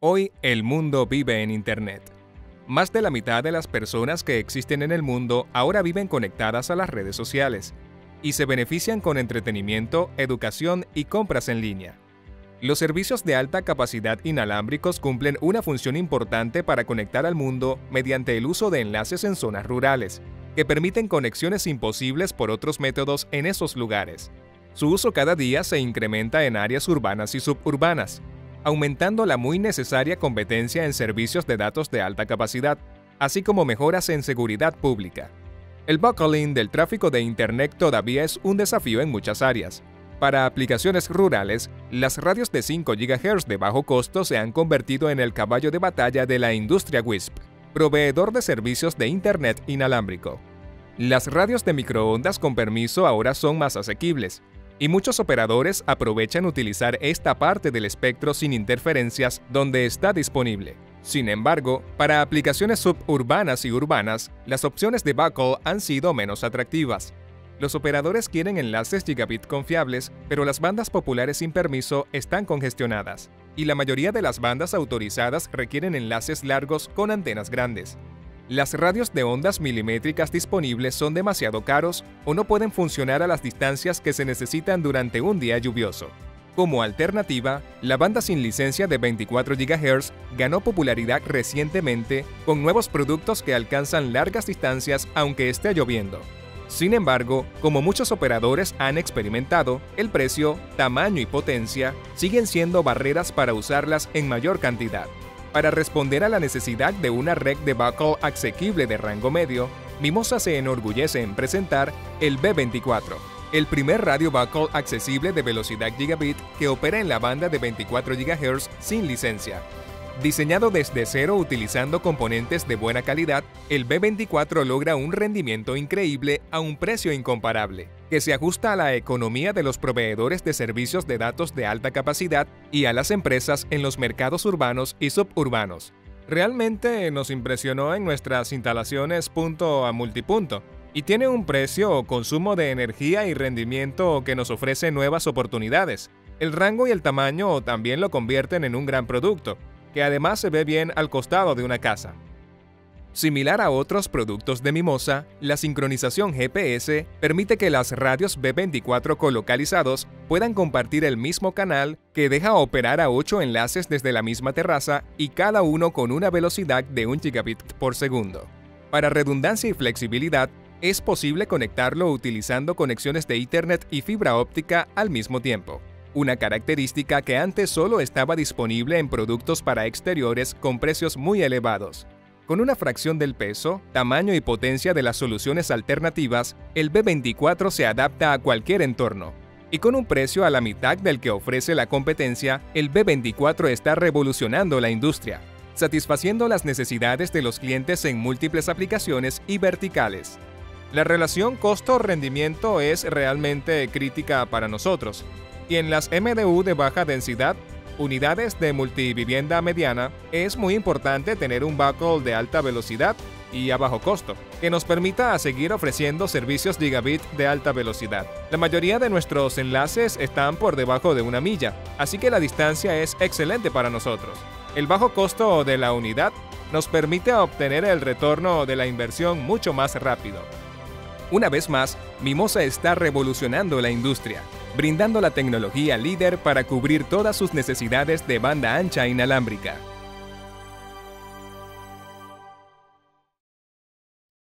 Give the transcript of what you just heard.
Hoy el mundo vive en Internet. Más de la mitad de las personas que existen en el mundo ahora viven conectadas a las redes sociales y se benefician con entretenimiento, educación y compras en línea. Los servicios de alta capacidad inalámbricos cumplen una función importante para conectar al mundo mediante el uso de enlaces en zonas rurales, que permiten conexiones imposibles por otros métodos en esos lugares. Su uso cada día se incrementa en áreas urbanas y suburbanas, aumentando la muy necesaria competencia en servicios de datos de alta capacidad, así como mejoras en seguridad pública. El buckling del tráfico de Internet todavía es un desafío en muchas áreas. Para aplicaciones rurales, las radios de 5 GHz de bajo costo se han convertido en el caballo de batalla de la industria WISP, proveedor de servicios de Internet inalámbrico. Las radios de microondas con permiso ahora son más asequibles, y muchos operadores aprovechan utilizar esta parte del espectro sin interferencias donde está disponible. Sin embargo, para aplicaciones suburbanas y urbanas, las opciones de backhaul han sido menos atractivas. Los operadores quieren enlaces gigabit confiables, pero las bandas populares sin permiso están congestionadas, y la mayoría de las bandas autorizadas requieren enlaces largos con antenas grandes. Las radios de ondas milimétricas disponibles son demasiado caros o no pueden funcionar a las distancias que se necesitan durante un día lluvioso. Como alternativa, la banda sin licencia de 24 GHz ganó popularidad recientemente con nuevos productos que alcanzan largas distancias aunque esté lloviendo. Sin embargo, como muchos operadores han experimentado, el precio, tamaño y potencia siguen siendo barreras para usarlas en mayor cantidad. Para responder a la necesidad de una red de backhaul asequible de rango medio, Mimosa se enorgullece en presentar el B24, el primer radio backhaul accesible de velocidad gigabit que opera en la banda de 24 GHz sin licencia. Diseñado desde cero utilizando componentes de buena calidad, el B24 logra un rendimiento increíble a un precio incomparable, que se ajusta a la economía de los proveedores de servicios de datos de alta capacidad y a las empresas en los mercados urbanos y suburbanos. Realmente nos impresionó en nuestras instalaciones punto a multipunto, y tiene un precio o consumo de energía y rendimiento que nos ofrece nuevas oportunidades. El rango y el tamaño también lo convierten en un gran producto, que además se ve bien al costado de una casa. Similar a otros productos de Mimosa, la sincronización GPS permite que las radios B24 colocalizados puedan compartir el mismo canal que deja operar a 8 enlaces desde la misma terraza y cada uno con una velocidad de 1 gigabit por segundo. Para redundancia y flexibilidad, es posible conectarlo utilizando conexiones de Ethernet y fibra óptica al mismo tiempo una característica que antes solo estaba disponible en productos para exteriores con precios muy elevados. Con una fracción del peso, tamaño y potencia de las soluciones alternativas, el B24 se adapta a cualquier entorno. Y con un precio a la mitad del que ofrece la competencia, el B24 está revolucionando la industria, satisfaciendo las necesidades de los clientes en múltiples aplicaciones y verticales. La relación costo-rendimiento es realmente crítica para nosotros, y en las MDU de baja densidad, unidades de multivivienda mediana, es muy importante tener un backhaul de alta velocidad y a bajo costo, que nos permita seguir ofreciendo servicios gigabit de alta velocidad. La mayoría de nuestros enlaces están por debajo de una milla, así que la distancia es excelente para nosotros. El bajo costo de la unidad nos permite obtener el retorno de la inversión mucho más rápido. Una vez más, Mimosa está revolucionando la industria, brindando la tecnología líder para cubrir todas sus necesidades de banda ancha inalámbrica.